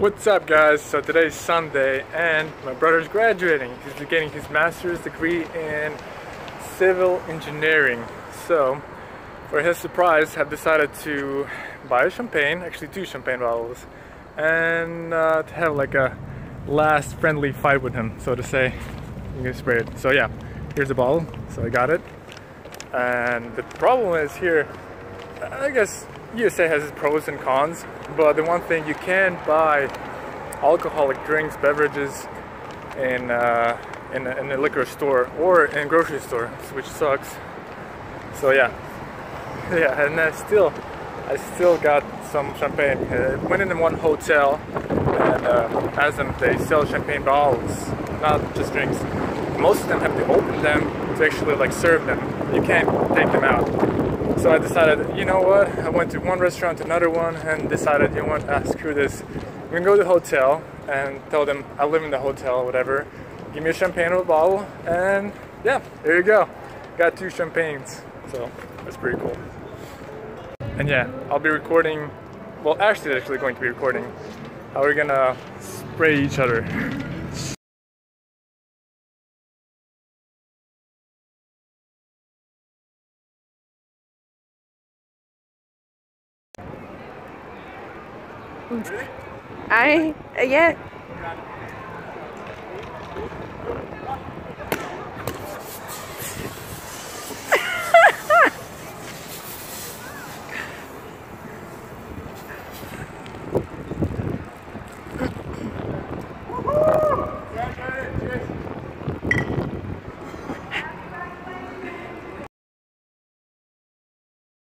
What's up guys? So today's Sunday and my brother's graduating. He's getting his master's degree in civil engineering. So for his surprise I've decided to buy a champagne, actually two champagne bottles and uh, to have like a last friendly fight with him so to say. I'm gonna spray it. So yeah, here's the bottle. So I got it. And the problem is here, I guess USA has its pros and cons, but the one thing you can buy alcoholic drinks, beverages in uh, in, a, in a liquor store or in a grocery store, which sucks. So yeah, yeah, and I still I still got some champagne. Uh, went in one hotel and uh, asked them they sell champagne bottles, not just drinks. Most of them have to open them to actually like serve them. You can't take them out. So I decided, you know what? I went to one restaurant another one and decided, you know what? Ah, screw this. I'm gonna go to the hotel and tell them I live in the hotel, whatever. Give me a champagne or a bottle, and yeah, there you go. Got two champagnes, so that's pretty cool. And yeah, I'll be recording. Well, Ashley is actually going to be recording. How we're gonna spray each other. I, uh, yeah.